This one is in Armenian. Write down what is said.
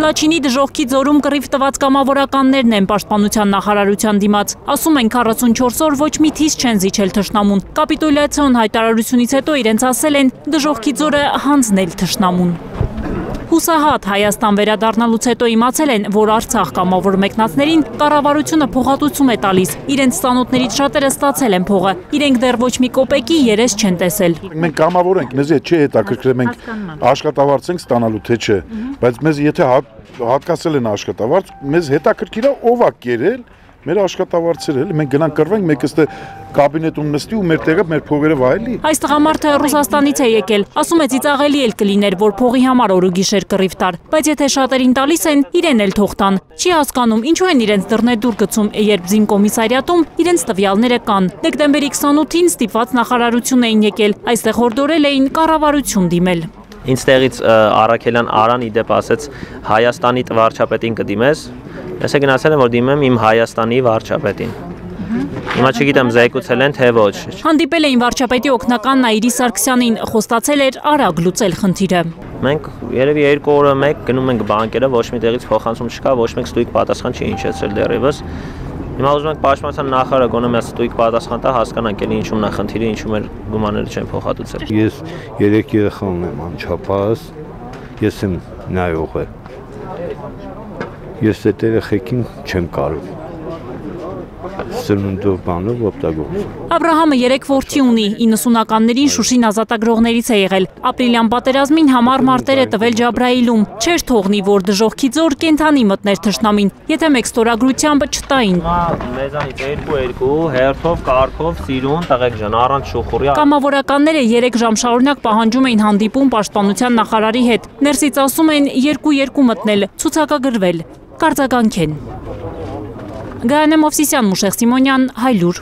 Լաչինի դժողքի ձորում կռիվ տված կամավորականներն են պաշտպանության նախարարության դիմաց։ Ասում են 44 օր ոչ մի թիս չեն զիջել թշնամուն։ Կապիտուլյացիոն հայտարարությունից հետո իրենց ասել են դժողքի ձորը հանձնել թշնամուն։ Հուսահատ Հայաստան վերադառնալուց հետո իմացել են, որ Արցախ կամավոր մեկնածներին կառավարությունը փոխհատուցում է տալիս։ Իրենց ծանոթներից շատերը ստացել են փողը։ Իրենք դեռ ոչ մի կոպեկի երես չեն տեսել։ Մենք կամավոր ենք, մեզ հետ չի աշխատավարձ ենք ստանալու թե չէ, բայց մեզ եթե հատկացել են աշխատավարձ, մեզ հետաքրքիր է ով է կերել մեր աշխատավարձերը, էլի մենք գնանք կռվենք, մեկը ստե կաբինետում նստի ու մեր տեղը մեր փողերը վայելի։ Այս տղամարդը Ռուսաստանից է եկել, ասում է ծիծաղելի էլ կլիներ, որ փողի համար օր ու գիշեր կռիվ տար, բայց եթե շատերին տալիս են, իրեն էլ թող տան։ Չի հասկանում, ինչու են իրենց դռներ դուր գցում, երբ զին կոմիսարիատում իրենց տվյալները կան։ Դեկտեմբերի 28-ին ստիպված նախարարություն էին եկել, այստեղ հորդորել էին կառավարություն դիմել։ Ինձ տեղից Արաքելյան Արան իդեպ ասեց Հայաստանի վարչապետին կդիմես, Ես է գնացել եմ, որ դիմեմ իմ Հայաստանի վարչապետին։ Հիմա չգիտեմ զեկուցել են թե ոչ։ Հանդիպել էին վարչապետի օգնական Նաիրի Սարգսյանին, խոստացել էր արագ լուծել խնդիրը։ Մենք երևի երկու օրը մեկ գնում ենք բանկերը, ոչ մի տեղից փոխանցում չկա, ոչ մեկ ստույգ պատասխան չի հնչեցրել դեռևս։ Հիմա ուզում ենք պաշտպանության նախարարը գոնե մեզ ստույգ պատասխան տա, հասկանանք էլի ինչու՞մն է խնդիրը, ինչու մեր գումարները չեն փոխհատուցել։ Ես երեք երեխա ունեմ անչափահաս, ես եմ նայողը ես այդ երեխեքին չեմ կարող սնունդով բանով օգտագործում։ Աբ รา համը 3 որդի ունի, 90-ականներին Շուշին ազատագրողներից է եղել։ Ապրիլյան պատերազմին համար մարտեր է տվել Ջաբրայիլում։ Չէր թողնի, որ դժողքի ձոր կենթանի մտներ թշնամին, եթե մեկ ստորագրությամբ չտային։ Մեզանից 2-2 հերթով, կարգով, սիրուն, տղեկ ջան, առանց շուխուրի։ Կամավորականները 3 ժամ շարունակ պահանջում էին հանդիպում պաշտպանության նախարարի հետ։ Ներսից ասում են 2-2 մտնել, ցուցակագրվել կարձականքեն։ Գայանե Մովսիսյան, Մուշեղ Սիմոնյան, Հայլուր։